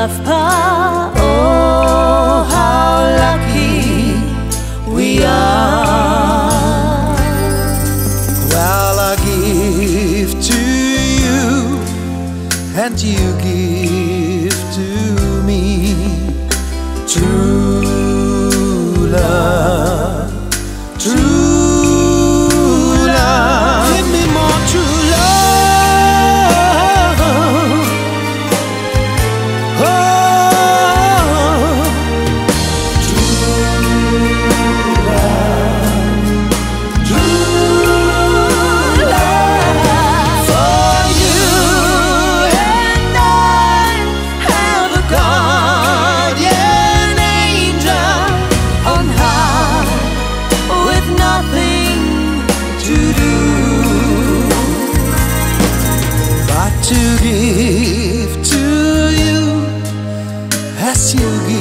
love power. Oh, how lucky we are. Well, I give to you, and you give to me true to give to you as you give.